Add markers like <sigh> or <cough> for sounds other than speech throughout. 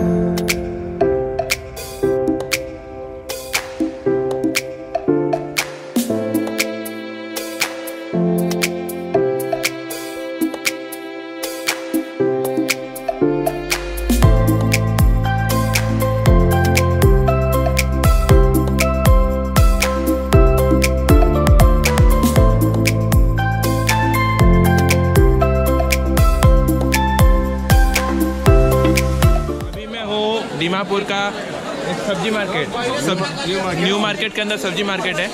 अभी दीमापुर का सब्ज़ी मार्केट। सब न्यू मार्केट के अंदर सब्ज़ी मार्केट है।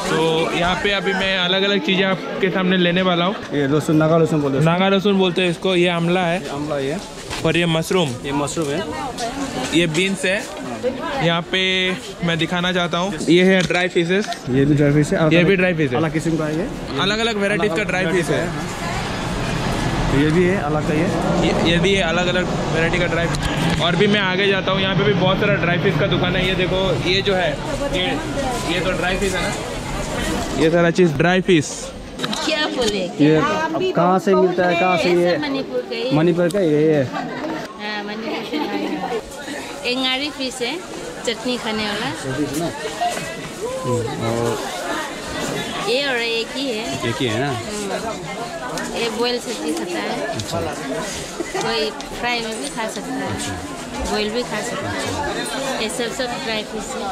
तो यहाँ पे अभी मैं अलग अलग चीज़ें आपके सामने लेने वाला हूँ। ये लहसुन नागा लहसुन बोले नागा लहसुन बोलते हैं इसको। ये आमला है। आमला ये। और ये मशरूम। ये मशरूम है। ये बीन्स है। यहाँ पे मैं दिखाना चाहता हूँ। ये है ड्राई फिशेस। ये भी ड्राई फ़िश है। ये भी ड्राई फ़िश है। अलग किस्म का है अलग अलग वेराइटीज का ड्राई फ़िश है। ये भी है अलग का ये ये ये भी है अलग अलग वेराइटी का ड्राई और भी मैं आगे जाता हूँ यहाँ पे भी बहुत सारा ड्राई फ़िश का दुकान है। ये देखो ये जो है ये ये तो ड्राई फ़िश है ना? ये सारा चीज़ ड्राई फ़िश क्या ये कहाँ से मिलता है कहाँ से ये? मणिपुर का ही मणिपुर का ये। हाँ, मणिपुर से आया है। एंगारी फ़िश है चटनी खाने वाला। और ये और एक ही है। एक ही है ना? हम्म। ये बॉयल सब्ज़ी खाता है। कोई फ्राई में भी खा सकता है। बॉयल भी खा सकता है। ये सब सब ड्राई फ़िश है।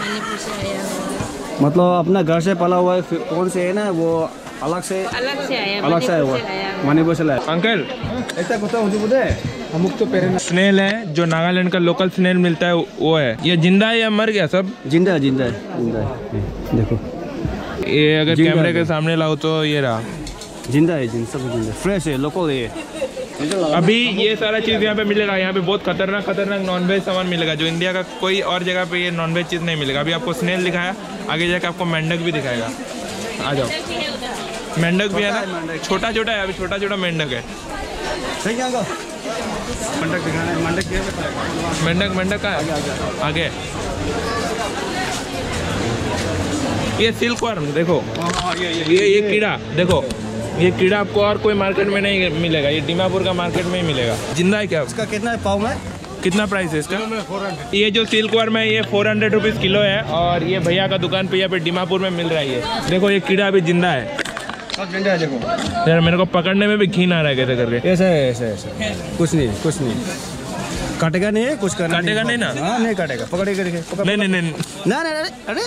मणिपुर से आया हुआ है मतलब अपना घर से पला हुआ है कौन से है ना वो अलग से अलग से आया अलग से आया हुआ मणिपुर से है हुआ मणिपुर से लाया अंकल। ऐसा कुत्ता मुझे बोले अमुक तो पेरे स्नेल है जो नागालैंड का लोकल स्नेल मिलता है वो है। ये ज़िंदा है या मर गया सब? ज़िंदा है ज़िंदा है ज़िंदा है। देखो। ये अगर कैमरे के सामने लाओ तो ये रहा। ज़िंदा है ज़िंदा सब ज़िंदा। फ्रेश है लोकल है अभी ये सारा चीज़ यहाँ पे मिलेगा यहाँ पे बहुत खतरनाक खतरनाक नॉनवेज सामान मिलेगा जो इंडिया का कोई और जगह पे ये नॉनवेज चीज़ नहीं मिलेगा। अभी आपको स्नेल दिखाया आगे जाके आपको मेंढक भी दिखाएगा। आ जाओ। मेंढक भी है ना? छोटा छोटा है अभी छोटा छोटा मेंढक है मंडक दिखाना है मंडक मेंढक मेंढक का है? आगे ये सिल्क वर्म देखो। हाँ ये। ये ये कीड़ा देखो। ये कीड़ा आपको और कोई मार्केट में नहीं मिलेगा ये डीमापुर का मार्केट में ही मिलेगा। ज़िंदा है क्या? इसका कितना है? पाव में? कितना प्राइस है इसका? ये जो सिल्क वर्म है ये फोर हंड्रेड रुपीज़ किलो है और ये भैया का दुकान पे यहाँ पे डीमापुर में मिल रहा है ये। देखो ये कीड़ा अभी ज़िंदा है। सब ज़िंदा है देखो। यार मेरे को पकड़ने में भी घीन आ रहा है कैसे करके। ऐसा है ऐसा ऐसा है। कुछ नहीं कुछ नहीं। काटेगा नहीं है कुछ करना काटेगा नहीं। ना? हाँ नहीं काटेगा। पकड़ नहीं नहीं नहीं ना ना ना अरे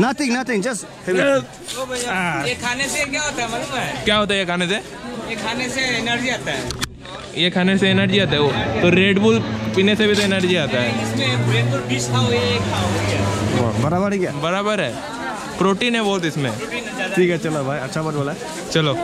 नथिंग नथिंग जस्ट ये खाने से क्या होता है मालूम है? क्या होता है ये खाने से? ये खाने से एनर्जी आता है। ये खाने से एनर्जी आता है वो तो रेड बुल पीने से भी तो एनर्जी आता है। इसमें ब्रेड और बीस खाओ ये खाओ। बराबर है क्या? बराबर है। प्रोटीन है बहुत इसमें। ठीक है चलो भाई अच्छा बात बोला। चलो।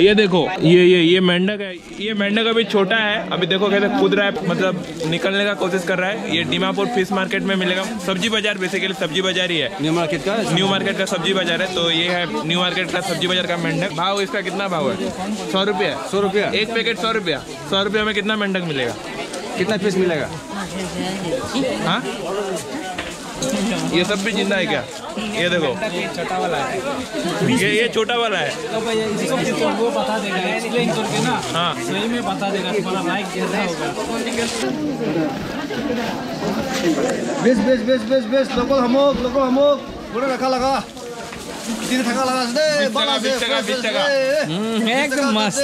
ये देखो ये ये ये मेंढक है ये मेंढक अभी छोटा है अभी देखो कैसे कूद रहा है मतलब निकलने का कोशिश कर रहा है। ये डीमापुर फ़िश मार्केट में मिलेगा। सब्ज़ी बाज़ार बेसिकली सब्ज़ी बाज़ार ही है। न्यू मार्केट का न्यू मार्केट का सब्ज़ी बाज़ार है तो ये है न्यू मार्केट का सब्ज़ी बाज़ार का मेंढक। भाव इसका कितना भाव है? सौ रुपया। सौ रुपया। एक पैकेट सौ रुपया। सौ रुपया में कितना मेंढक मिलेगा? कितना पीस मिलेगा? हाँ? ये सब भी ज़िंदा है क्या? ये देखो। छोटा वाला है ये ये छोटा वाला है। तो इसको वो बता देगा एक्सप्लेन करके ना हाँ सही में बता देगा तुम्हारा लाइक कैसा होगा base base base base base local हमोक local हमोक पूरा रखा लगा तीन थका लगा बीस टका, बीस टका। एकदम मस्त।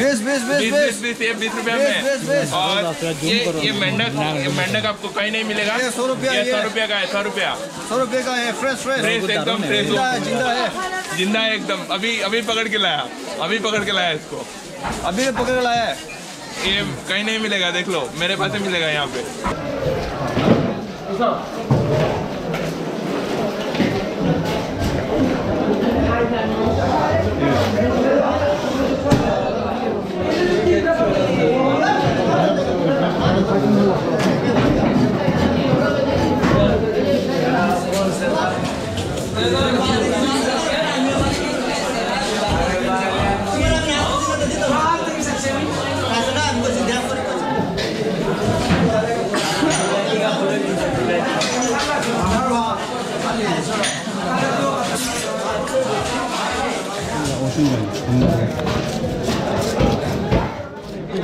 ये बीस रुपया में। और ये ये मेंढक ये मेंढक आपको कहीं नहीं मिलेगा। सौ रुपया ये सौ रुपया का है सौ रुपया। सौ रुपये का है फ्रेश फ्रेश एकदम फ्रेश ज़िंदा है ज़िंदा है। एकदम। अभी अभी पकड़ के लाया। अभी पकड़ के लाया इसको। अभी पकड़ के लाया ये कहीं नहीं मिलेगा देख लो। मेरे पास ही मिलेगा यहाँ पे।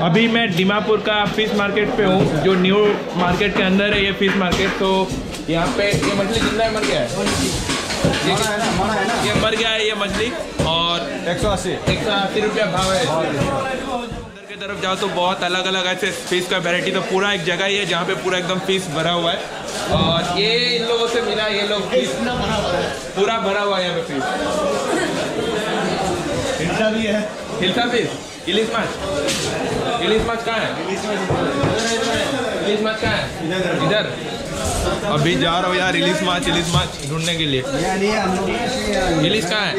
अभी मैं डिमापुर का फ़िश मार्केट पे हूँ जो न्यू मार्केट के अंदर है ये फ़िश मार्केट तो यहाँ पे ये मछली ज़िंदा मर गया है। ये मर गया है ये मछली और एक सौ अस्सी। एक सौ अस्सी रुपया भाव है। अंदर की तरफ़ जाओ तो बहुत अलग अलग ऐसे फ़िश का वेराइटी तो पूरा एक जगह ही है जहाँ पे पूरा एकदम फ़िश भरा हुआ है। और ये इन लोगों से मिला ये लोग फ़िश पूरा भरा हुआ है यहाँ पे फ़िश हिलता भी है। हिलसा फ़िश इलिस माछ इलिस माछ कहाँ है? इलिस माछ कहाँ है? इधर। अभी जा रहा हूँ यार इलिस माछ इलिस माछ ढूँढने के लिए। इलिस कहाँ है?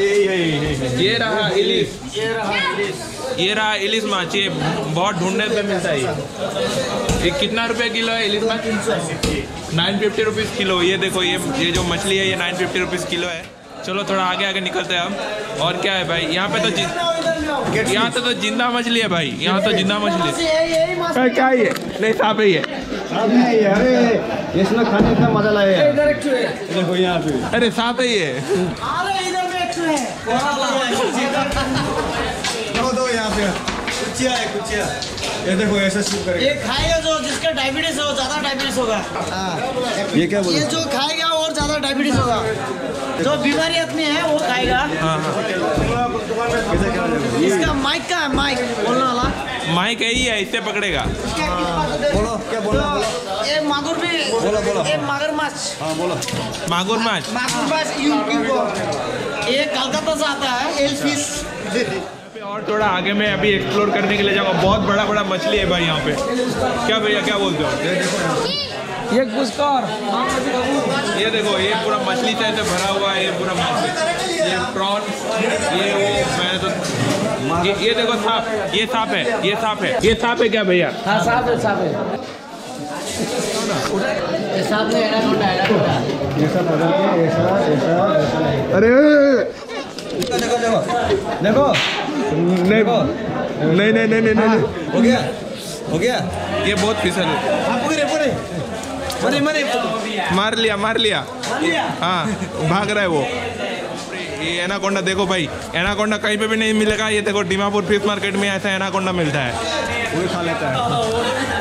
ये रहा इलिस ये रहा इलिस माछ ये बहुत ढूँढने पे मिलता है ये। ये कितना रुपए किलो है इलिस माछ नाइन फिफ्टी रुपीज़ किलो। ये देखो ये ये जो मछली है ये नाइन फिफ्टी रुपीज़ किलो है। चलो थोड़ा आगे आगे निकलते हैं हम। और क्या है भाई? यहाँ पे तो जिन... यहाँ तो, तो ज़िंदा मछली है भाई। यहाँ तो ज़िंदा मछली। है क्या है ये? नहीं साफ़ ही है इसमें खाने का मज़ा लगेगा देखो यहाँ पे अरे साफ़ है पे <laughs> <laughs> कुचिया है कुचिया। ये देखो ऐसा शूट करेगा। ये खाएगा जो जिसका डायबिटीज़ हो ज़्यादा डायबिटीज़ होगा। ये क्या बोले? ये जो खाएगा और ज़्यादा डायबिटीज़ होगा। जो बीमारी आदमी है वो खाएगा? इसका माइक का है माइक बोलने वाला। माइक यही है इससे पकड़ेगा। बोलो क्या बोलना बोलो। ये मागुर भी बोलो, बोलो। ये मगरमच्छ हाँ बोलो। मागुर माछ मगरमच्छ यू ये कलकत्ता से आता है एल फ़िश। और थोड़ा आगे में अभी एक्सप्लोर करने के लिए जाऊँगा। बहुत बड़ा बड़ा मछली है भाई यहाँ पे। क्या भैया क्या बोलते हो? ये पुष्कर ये देखो ये पूरा मछली से ऐसे भरा हुआ है ये पूरा मछली। ये प्रॉन ये वो मैं तो ये, ये देखो सांप ये सांप है ये सांप है। ये सांप है क्या भैया? हाँ साफ़ है साफ़ है। ये साफ़ है एनाकोंडा एनाकोंडा ऐसा बदल के ऐसा ऐसा ऐसा अरे देखो देखो देखो। नहीं नहीं नहीं नहीं नहीं नहीं। हो गया हो गया। ये बहुत फिसल है। हाँ पूरे पूरे। मरे मरे। मार लिया मार लिया। हाँ भाग रहा है वो। ये एनाकोंडा देखो भाई एनाकोंडा कहीं पे भी नहीं मिलेगा। ये देखो डीमापुर फ़िश मार्केट में ऐसा एनाकोंडा मिलता है। वही खा लेता है।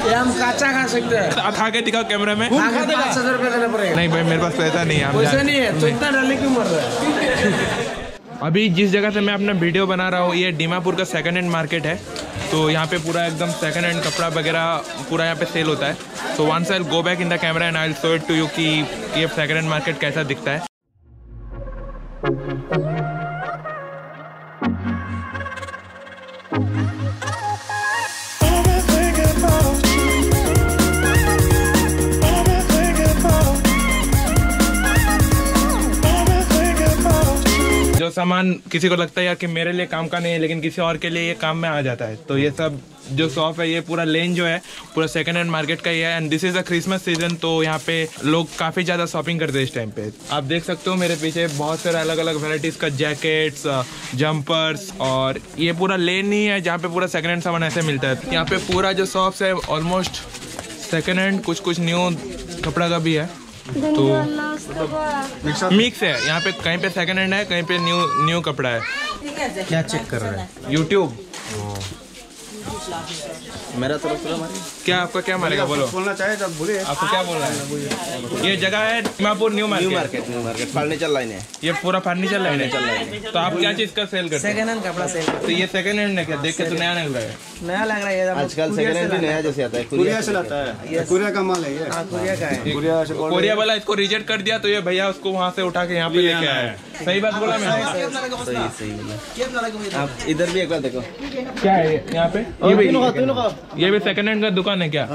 ये हम कच्चा खा सकते हैं। खा के दिखाओ कैमरे में। पड़ेगा। नहीं भाई मेरे पास पैसा नहीं है पैसा नहीं है तो इतना डालने क्यों मर रहा है? अभी जिस जगह से मैं अपना वीडियो बना रहा हूँ, ये डीमापुर का सेकंड हैंड मार्केट है। तो यहाँ पे पूरा एकदम सेकंड हैंड कपड़ा वगैरह, पूरा यहाँ पे सेल होता है। So when I go back in the camera and I show it to you कि ये सेकंड हैंड मार्केट कैसा दिखता है। सामान किसी को लगता है यार कि मेरे लिए काम का नहीं है, लेकिन किसी और के लिए ये काम में आ जाता है। तो ये सब जो शॉप है, ये पूरा लेन जो है, पूरा सेकंड हैंड मार्केट का ही है। And this is a Christmas season तो यहाँ पे लोग काफ़ी ज़्यादा शॉपिंग करते हैं इस टाइम पे। आप देख सकते हो मेरे पीछे बहुत सारे अलग अलग वेराइटीज का जैकेट्स जंपर्स और ये पूरा लेन ही है जहाँ पे पूरा सेकंड हैंड सामान ऐसे मिलता है। यहाँ पे पूरा जो शॉप्स है ऑलमोस्ट सेकेंड हैंड कुछ कुछ न्यू कपड़ा का भी है। तो मिक्स है यहाँ पे कहीं पे सेकंड हैंड है कहीं पे न्यू न्यू कपड़ा है। क्या चेक कर रहे हैं? यूट्यूब मेरा तरफ़ से हमारी क्या आपका क्या मारेगा? बोलो। बोलना चाहे तब बोलिए आपको क्या बोलना है? ये जगह है Dimapur new market new market new market furniture line है। ये पूरा फर्नीचर लाइन है। तो आप क्या चीज़ का सेल करते हैं? सेकंड हैंड कपड़ा सेल तो ये सेकंड हैंड है क्या? देख के तो नया लग रहा है। नया लग रहा है आजकल सेकंड हैंड भी नया जैसे आता है कुरिया से लाता है। कुरिया का माल है ये। हाँ, कोरिया का है। कुरिया से बोल कोरिया वाला इसको रिजेक्ट कर दिया तो ये भैया उसको वहाँ से उठा के यहाँ पे लेके आया है। सही बात बोला मैंने। सही सही बोला। आप इधर भी एक बार देखो। क्या है यहाँ पे? ये भी। ये भी सेकंड हैंड का दुकान है क्या?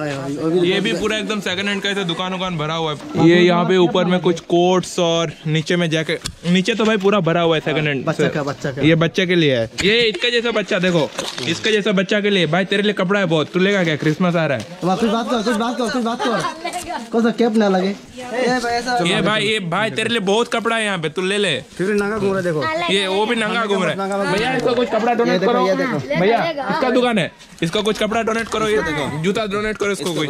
ये भी पूरा एकदम सेकंड हैंड का ऐसे दुकान उकान भरा हुआ है। ये यहाँ पे ऊपर में कुछ कोट्स और नीचे में जैकेट नीचे तो भाई पूरा भरा हुआ है सेकंड हैंड बच्चा का बच्चा का ये बच्चे के लिए है। ये इसका जैसा बच्चा देखो इसका जैसा बच्चा के लिए। भाई तेरे लिए कपड़ा है बहुत। तू लेगा क्या? क्रिसमस आ रहा है। कुछ बात कर कुछ बात कर कुछ बात कर। कौन सा कैप ना लगे? ये भाई ये भाई तेरे लिए बहुत कपड़ा है यहाँ पे। तू ले ले। फिर नागा घूम रहा देखो। ये वो भी नंगा घूम रहा है। भैया इसको कुछ कपड़ा डोनेट करो। भैया इसका दुकान है। इसको कुछ कपड़ा डोनेट करो ये देखो जूता डोनेट करो इसको कुछ।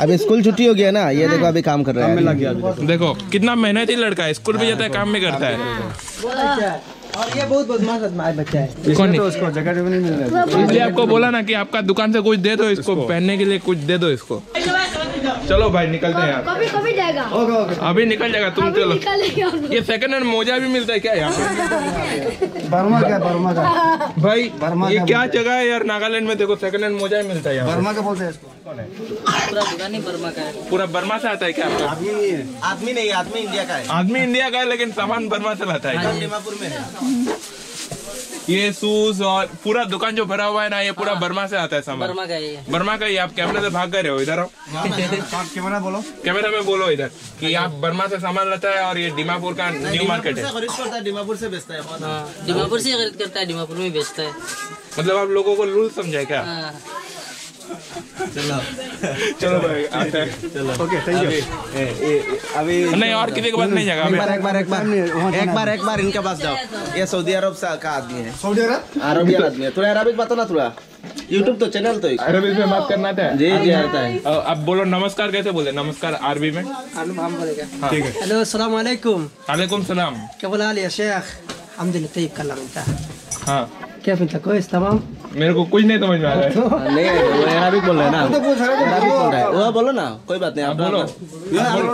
अभी स्कूल छुट्टी हो गया ना ये देखो अभी काम कर रहा है। लग गया अभी देखो। कितना मेहनती लड़का है स्कूल भी जाता है काम भी करता है। और ये बहुत बदमाश बच्चा है। कौन तो उसको जगह जगह नहीं मिल रहा है। इसलिए आपको बोला ना कि आपका दुकान से कुछ दे दो इसको। पहनने के लिए कुछ दे दो इसको। चलो भाई निकलते हैं कभी कभी जाएगा। ओके ओके अभी निकल जाएगा तुम चलो। ये सेकंड हैंड मोजा भी मिलता है क्या यहाँ पे? बर्मा का बर्मा का। भाई बर्मा ये क्या जगह है यार? नागालैंड में देखो सेकंड हैंड मोजा ही मिलता है यहाँ बर्मा का बोलते हैं इसको। पूरा बर्मा का है। पूरा बर्मा से आता है क्या आदमी नहीं है। आदमी नहीं आदमी इंडिया का है। आदमी इंडिया का है लेकिन सामान बर्मा से लाता है। में है। ये शूज़ और पूरा दुकान जो भरा हुआ है ना ये पूरा बर्मा से आता है सामान। बर्मा का ये बर्मा का ही आप कैमरे से भाग कर रहे हो इधर आओ। कैमरा बोलो। कैमरा में बोलो इधर कि आप बर्मा से सामान लेता है और ये डिमापुर का न्यू मार्केट है। खरीद करता है दीमापुर से बेचता है डिमापुर से खरीद करता है डिमापुर में बेचता है। मतलब आप लोगों को रूल समझे क्या? चलो चलो भाई ओके थैंक यू अभी नहीं और किसी के पास एक बार एक बार एक बार। इनके पास जाओ। ये सऊदी अरब का आदमी है। सऊदी अरब? अरबियन आदमी है। थोड़ा अरबिक बताओ ना थोड़ा यूट्यूब तो चैनल तो अरबी में बात करना था। जी जी आता है। अब बोलो नमस्कार कैसे बोले? नमस्कार अरबी में। हाँ। हेलो अस्सलाम वालेकुम। वालेकुम सलाम। क्या बोला शेख? अलहमदिल्ला तैयब कल्ला मिलता हाँ। क्या मिलता कोई तमाम? मेरे को कुछ नहीं समझ में आ रहा है नहीं वो अरबिक बोल रहे हैं ना तो पूछ रहे अरबिक बोल रहा है वो बोलो ना कोई बात नहीं आप आप बोलो बोलो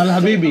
अल हबीबी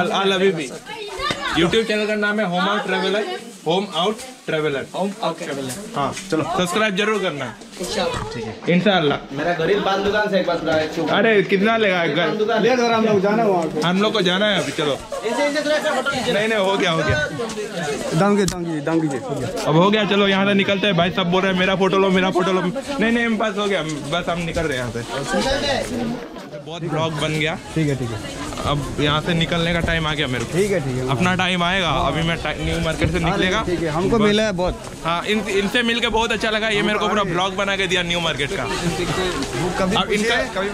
अल अल हबीबी यूट्यूब चैनल का नाम है home out traveller home out traveller home out traveller हाँ चलो सब्सक्राइब ज़रूर करना। ठीक है। इनशाला मेरा गरीब पान एक बात अरे कितना लेगा हम लोग जाना वहाँ हम लोग को जाना है अभी चलो। नहीं नहीं हो गया हो गया। दम दंगे दंगे अब हो गया चलो यहाँ से निकलते हैं। भाई सब बोल रहे हैं मेरा फ़ोटो लो मेरा फ़ोटो लो। नहीं नहीं बस हो गया बस हम निकल रहे हैं यहाँ से। बहुत ब्लॉग बन गया। ठीक है ठीक है। अब यहाँ से निकलने का टाइम आ गया मेरे को। ठीक है ठीक है। अपना टाइम आएगा। अभी मैं न्यू मार्केट से निकलेगा। ठीक है हमको मिला है बहुत। हाँ इन इनसे मिलके बहुत अच्छा लगा। ये मेरे को पूरा ब्लॉग बना के दिया न्यू मार्केट का। अब इनका कभी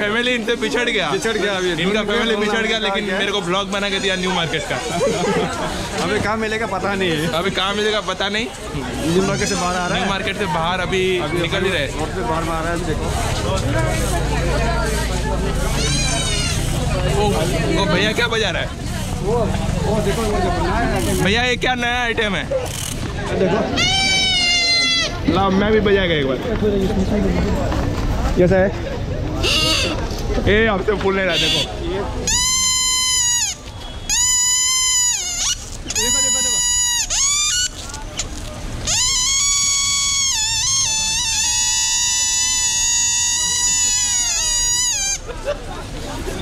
फैमिली इनसे पिछड़ गया। पिछड़ गया अभी। इनका फैमिली पिछड़ गया लेकिन मेरे को ब्लॉग बना के दिया न्यू मार्केट का। <laughs> अभी कहाँ मिलेगा पता नहीं। है अभी कहाँ मिलेगा पता नहीं। न्यू मार्केट से बाहर आ रहा है? मार्केट से बाहर अभी निकल ही रहे बाहर आ रहा है देखो। वो वो भैया क्या बजा रहा है? भैया, ये क्या नया आइटम है? देखो ला मैं भी बजाएगा एक बार। कैसा है? ए आपसे फूल नहीं रहा, देखो।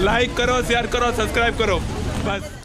लाइक करो शेयर करो सब्सक्राइब करो। बस।